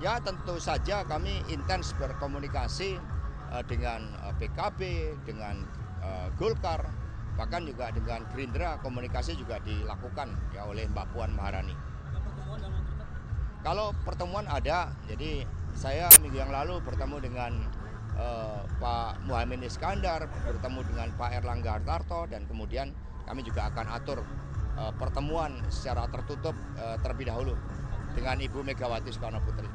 Ya tentu saja kami intens berkomunikasi uh, dengan uh, PKB, dengan uh, Golkar, bahkan juga dengan Gerindra komunikasi juga dilakukan ya oleh Mbak Puan Maharani. Kalau pertemuan ada, jadi saya minggu yang lalu bertemu dengan uh, Pak Muhammad Iskandar, bertemu dengan Pak Erlangga Hartarto, dan kemudian kami juga akan atur uh, pertemuan secara tertutup uh, terlebih dahulu dengan Ibu Megawati Soekarno Putri.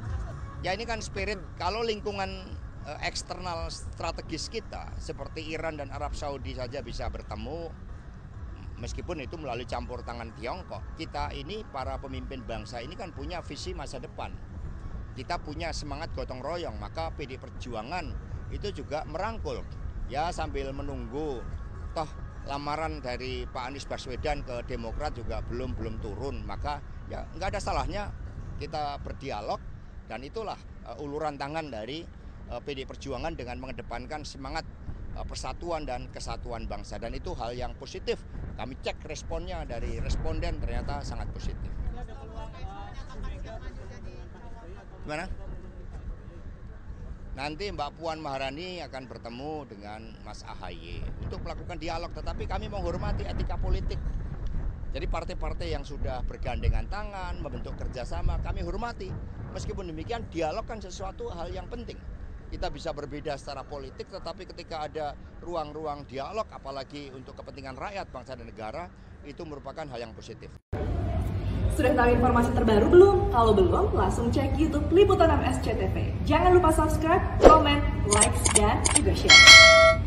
Ya ini kan spirit kalau lingkungan uh, eksternal strategis kita seperti Iran dan Arab Saudi saja bisa bertemu meskipun itu melalui campur tangan Tiongkok. Kita ini para pemimpin bangsa ini kan punya visi masa depan. Kita punya semangat gotong royong, maka PD Perjuangan itu juga merangkul ya sambil menunggu toh lamaran dari Pak Anies Baswedan ke Demokrat juga belum belum turun, maka ya nggak ada salahnya kita berdialog dan itulah uh, uluran tangan dari uh, PD Perjuangan dengan mengedepankan semangat uh, persatuan dan kesatuan bangsa dan itu hal yang positif. Kami cek responnya dari responden ternyata sangat positif. Gimana? Nanti Mbak Puan Maharani akan bertemu dengan Mas Ahaye untuk melakukan dialog, tetapi kami menghormati etika politik. Jadi partai-partai yang sudah bergandengan tangan, membentuk kerjasama, kami hormati. Meskipun demikian, dialog kan sesuatu hal yang penting. Kita bisa berbeda secara politik, tetapi ketika ada ruang-ruang dialog, apalagi untuk kepentingan rakyat, bangsa dan negara, itu merupakan hal yang positif. Sudah tahu informasi terbaru belum? Kalau belum, langsung cek YouTube Liputan MSCTV. Jangan lupa subscribe, komen, like, dan juga share.